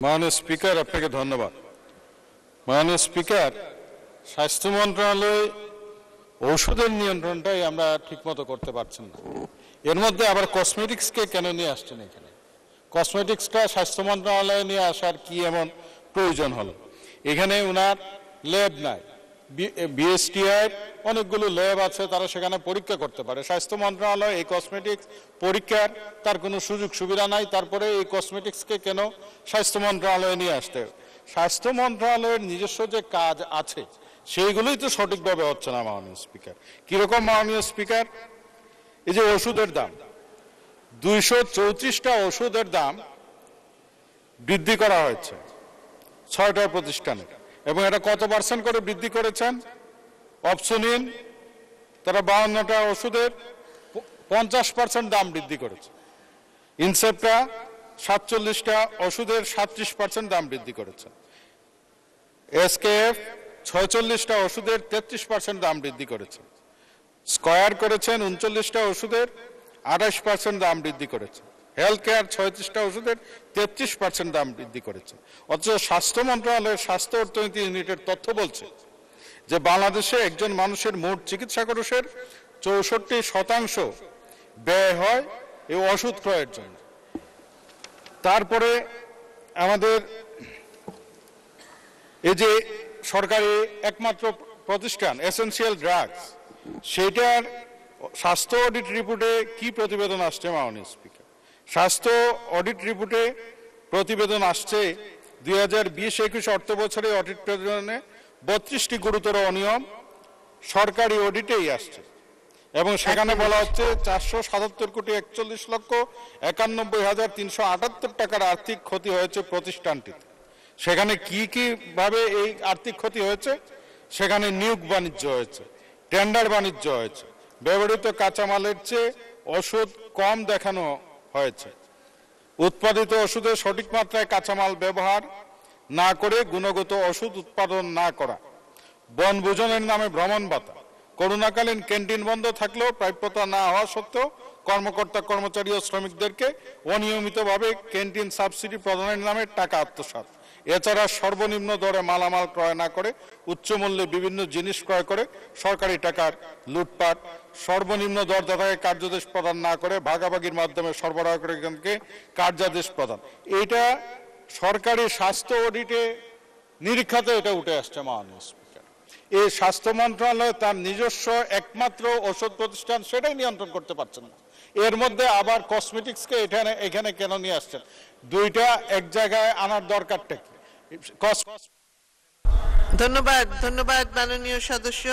মাননীয় স্পিকার, আপনাকে ধন্যবাদ। মাননীয় স্পিকার, স্বাস্থ্য মন্ত্রণালয় ঔষধের নিয়ন্ত্রণটাই আমরা ঠিকমতো করতে পারছি না। এর মধ্যে আবার কসমেটিক্সকে কেন নিয়ে আসছেন এখানে? কসমেটিক্সটা স্বাস্থ্য মন্ত্রণালয়ে নিয়ে আসার কি এমন প্রয়োজন হলো? এখানে ওনার ল্যাব নাই। বিএসটিআই অনেকগুলো ল্যাব আছে, তারা সেখানে পরীক্ষা করতে পারে। স্বাস্থ্য মন্ত্রণালয় এই কসমেটিক্স পরীক্ষার, তার কোনো সুযোগ সুবিধা নাই, তারপরে এই কসমেটিক্সকে কেন স্বাস্থ্য মন্ত্রণালয়ে নিয়ে আসতে? স্বাস্থ্য মন্ত্রণালয়ের নিজস্ব যে কাজ আছে, সেইগুলোই তো সঠিকভাবে হচ্ছে না, মাননীয় স্পিকার। কীরকম মাননীয় স্পিকার? এই যে ওষুধের দাম, দুইশো চৌত্রিশটা ওষুধের দাম বৃদ্ধি করা হয়েছে ছয়টা প্রতিষ্ঠানে এবং এটা কত পার্সেন্ট করে বৃদ্ধি করেছেন? অপশনিন তারা বাউন্নটা ওষুধের পঞ্চাশ পার্সেন্ট দাম বৃদ্ধি করেছে। ইনসেপ্টা সাতচল্লিশটা ওষুধের সাতত্রিশ পার্সেন্ট দাম বৃদ্ধি করেছে। এসকেএফ ছয়চল্লিশটা ওষুধের তেত্রিশ পার্সেন্ট দাম বৃদ্ধি করেছে। স্কয়ার করেছেন উনচল্লিশটা ওষুধের আঠাশ পার্সেন্ট দাম বৃদ্ধি করেছে। হেলথ কেয়ার ছয়ত্রিশটা ওষুধের তেত্রিশ পার্সেন্ট দাম বৃদ্ধি করেছে। অথচ স্বাস্থ্য মন্ত্রণালয়ের স্বাস্থ্য অর্থনীতি ইউনিটের তথ্য বলছে যে বাংলাদেশে একজন মানুষের মোট চিকিৎসা খরচের চৌষট্টি শতাংশ ব্যয় হয় এই ওষুধ ক্রয়ের জন্য। তারপরে আমাদের এই যে সরকারি একমাত্র প্রতিষ্ঠান এসেনশিয়াল ড্রাগস সেটার স্বাস্থ্য অডিট রিপোর্টে কি প্রতিবেদন আসছে, মাননীয় স্পিকার স্বাস্থ্য অডিট রিপোর্টে প্রতিবেদন আসছে দুই হাজার বিশ একুশ অর্থ বছরে অডিট প্রতিবেদনে বত্রিশটি গুরুতর অনিয়ম সরকারি অডিটেই আসছে। এবং সেখানে বলা হচ্ছে চারশো সাতাত্তর কোটি একচল্লিশ লক্ষ একানব্বই হাজার তিনশো আটাত্তর টাকার আর্থিক ক্ষতি হয়েছে প্রতিষ্ঠানটিতে। সেখানে কি কি ভাবে এই আর্থিক ক্ষতি হয়েছে? সেখানে নিয়োগ বাণিজ্য হয়েছে টেন্ডার বাণিজ্য হয়েছে ব্যবহৃত কাঁচামালের চেয়ে ওষুধ কম দেখানো হয়েছে। উৎপাদিত ওষুধে সঠিক মাত্রায় কাঁচামাল ব্যবহার না করে গুণগত ওষুধ উৎপাদন না করা, বনভোজনের নামে ভ্রমণ বাতা করোনাকালীন ক্যান্টিন বন্ধ থাকলেও প্রাপ্যতা না হওয়া সত্ত্বেও কর্মকর্তা, কর্মচারী ও শ্রমিকদেরকে অনিয়মিতভাবে ক্যান্টিন সাবসিডি প্রদানের নামে টাকা আত্মসাৎ। এছাড়া সর্বনিম্ন দরে মালামাল ক্রয় না করে উচ্চ মূল্যে বিভিন্ন জিনিস ক্রয় করে সরকারি টাকার লুটপাট, সর্বনিম্ন দরদাতাকে কার্যাদেশ প্রদান না করে ভাগাভাগির মাধ্যমে সরবরাহ করে কার্যাদেশ প্রদান। এটা সরকারি স্বাস্থ্য অডিটে নিরীক্ষাতে এটা উঠে আসছে মাননীয় স্পিকার। এই স্বাস্থ্য মন্ত্রণালয় তার নিজস্ব একমাত্র ওষুধ প্রতিষ্ঠান, সেটাই নিয়ন্ত্রণ করতে পারছে না। এর মধ্যে আবার কসমেটিক্সকে এখানে এখানে কেন নিয়ে আসছেন? দুইটা এক জায়গায় আনার দরকারটা কি? ধন্যবাদ ধন্যবাদ মাননীয় সদস্য।